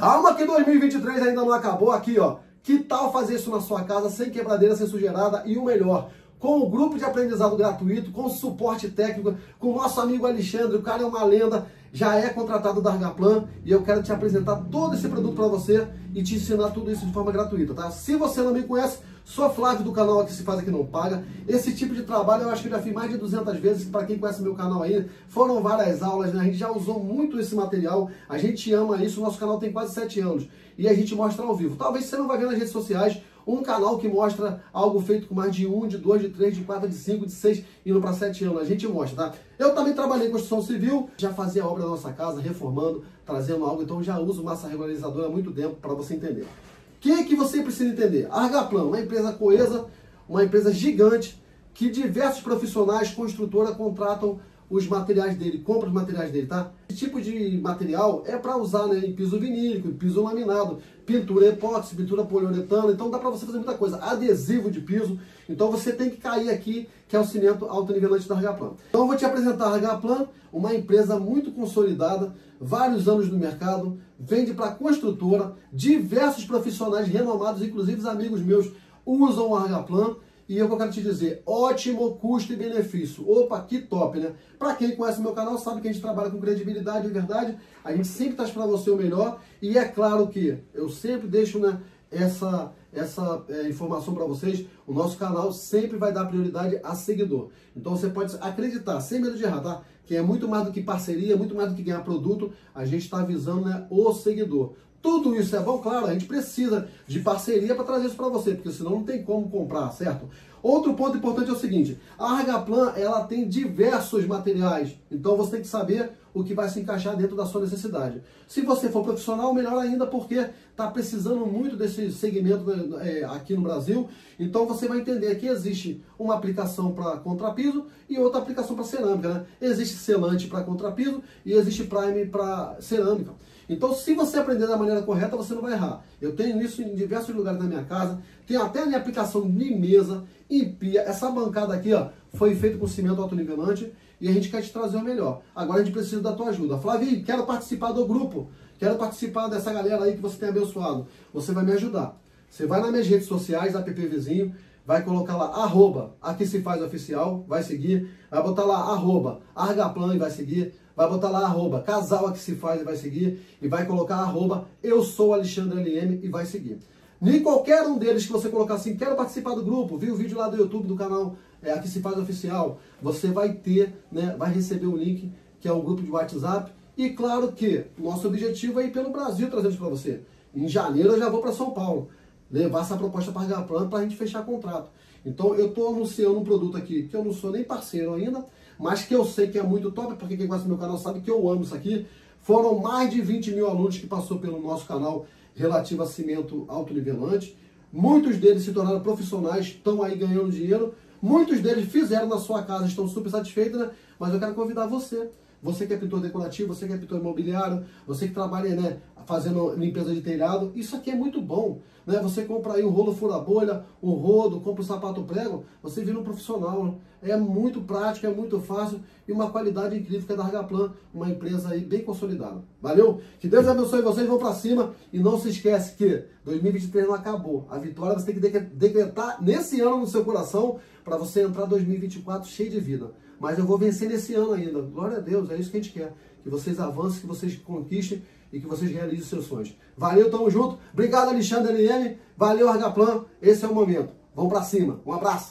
Calma que 2023 ainda não acabou aqui, ó. Que tal fazer isso na sua casa sem quebradeira, sem sujeirada e o melhor, com o grupo de aprendizado gratuito, com suporte técnico, com o nosso amigo Alexandre, o cara é uma lenda, já é contratado da Argaplan e eu quero te apresentar todo esse produto para você e te ensinar tudo isso de forma gratuita, tá? Se você não me conhece, sou Flávio do canal Aqui Se Faz Aqui Não Paga. Esse tipo de trabalho eu acho que eu já fiz mais de 200 vezes, para quem conhece meu canal aí, foram várias aulas, né? A gente já usou muito esse material, a gente ama isso, o nosso canal tem quase 7 anos e a gente mostra ao vivo. Talvez você não vai ver nas redes sociais, um canal que mostra algo feito com mais de um, de dois, de três, de quatro, de cinco, de seis, indo para sete anos. A gente mostra, tá? Eu também trabalhei em construção civil, já fazia obra na nossa casa, reformando, trazendo algo, então já uso massa regularizadora há muito tempo para você entender. O que, que você precisa entender? Argaplan, uma empresa coesa, uma empresa gigante, que diversos profissionais, construtora, contratam os materiais dele, compra os materiais dele, tá? Esse tipo de material é para usar né, em piso vinílico, em piso laminado, pintura epóxi, pintura poliuretano, então dá para você fazer muita coisa. Adesivo de piso, então você tem que cair aqui, que é o cimento autonivelante da Argaplan. Então eu vou te apresentar a Argaplan, uma empresa muito consolidada, vários anos no mercado, vende para construtora, diversos profissionais renomados, inclusive os amigos meus usam a Argaplan, e eu quero te dizer, ótimo custo e benefício. Opa, que top, né? Para quem conhece meu canal, sabe que a gente trabalha com credibilidade e verdade. A gente sempre traz para você o melhor. E é claro que eu sempre deixo né, essa, essa é, informação para vocês. O nosso canal sempre vai dar prioridade a seguidor. Então você pode acreditar, sem medo de errar, tá? Que é muito mais do que parceria, muito mais do que ganhar produto. A gente está visando né, o seguidor. Tudo isso é bom, claro, a gente precisa de parceria para trazer isso para você, porque senão não tem como comprar, certo? Outro ponto importante é o seguinte, a Argaplan, ela tem diversos materiais, então você tem que saber o que vai se encaixar dentro da sua necessidade. Se você for profissional, melhor ainda, porque está precisando muito desse segmento é, aqui no Brasil, então você vai entender que existe uma aplicação para contrapiso e outra aplicação para cerâmica, né? Existe selante para contrapiso e existe prime para cerâmica. Então, se você aprender da maneira correta, você não vai errar. Eu tenho isso em diversos lugares da minha casa. Tenho até a aplicação de mesa, em pia. Essa bancada aqui, ó, foi feita com cimento autonivelante e a gente quer te trazer o melhor. Agora a gente precisa da tua ajuda. Flávio, quero participar do grupo. Quero participar dessa galera aí que você tem abençoado. Você vai me ajudar. Você vai nas minhas redes sociais, app vizinho, vai colocar lá, arroba, aqui se faz oficial, vai seguir. Vai botar lá, arroba, argaplan e vai seguir vai botar lá arroba casal a que se faz e vai seguir, e vai colocar arroba eu sou Alexandre LM e vai seguir. Nem qualquer um deles que você colocar assim, quero participar do grupo, viu o vídeo lá do YouTube do canal é, Aqui Se Faz Oficial, você vai ter, né, vai receber um link, que é o grupo de WhatsApp, e claro que nosso objetivo é ir pelo Brasil trazendo para você. Em janeiro eu já vou para São Paulo, levar essa proposta para a para a gente fechar contrato. Então eu estou anunciando um produto aqui que eu não sou nem parceiro ainda, mas que eu sei que é muito top, porque quem gosta do meu canal sabe que eu amo isso aqui. Foram mais de 20 mil alunos que passou pelo nosso canal relativo a cimento autonivelante. Muitos deles se tornaram profissionais, estão aí ganhando dinheiro. Muitos deles fizeram na sua casa, estão super satisfeitos, né? Mas eu quero convidar você você que é pintor decorativo, você que é pintor imobiliário, você que trabalha né, fazendo limpeza de telhado, isso aqui é muito bom. Né? Você compra aí um rolo fura-bolha, um rodo, compra um sapato prego, você vira um profissional. Né? É muito prático, é muito fácil e uma qualidade incrível que é da Argaplan, uma empresa aí bem consolidada. Valeu? Que Deus abençoe vocês, vão para cima e não se esquece que 2023 não acabou. A vitória você tem que decretar nesse ano no seu coração para você entrar 2024 cheio de vida. Mas eu vou vencer nesse ano ainda. Glória a Deus, é isso que a gente quer. Que vocês avancem, que vocês conquistem e que vocês realizem seus sonhos. Valeu, tamo junto. Obrigado, Alexandre LM. Valeu, Argaplan. Esse é o momento. Vamos para cima. Um abraço.